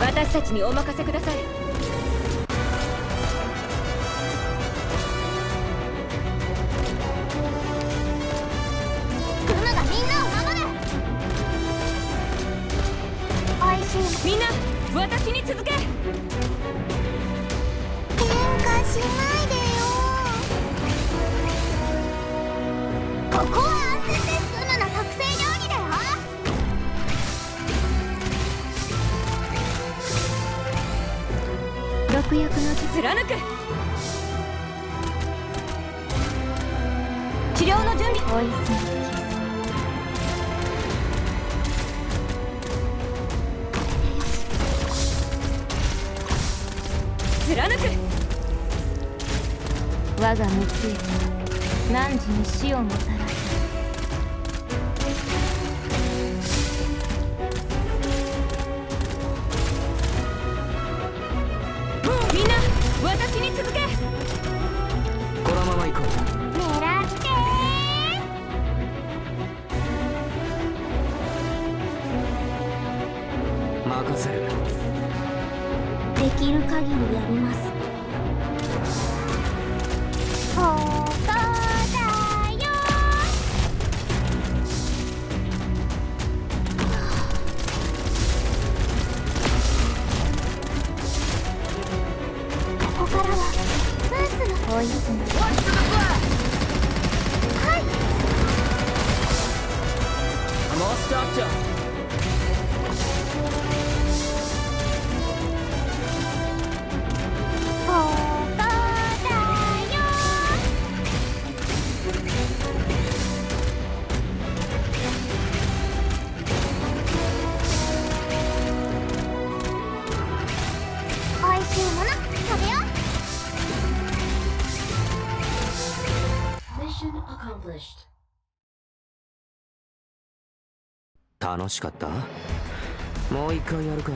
私たちにお任せくださいしないでよここは安全ですクムの特製料理だよ毒薬の貫く治療の準備おいしい貫く我が三つ何時に死をもたらすみんな私に続け。このまま行こう。狙って任せる。できる限りやりますい I'm all stocked up. 楽しかった？もう一回やるか。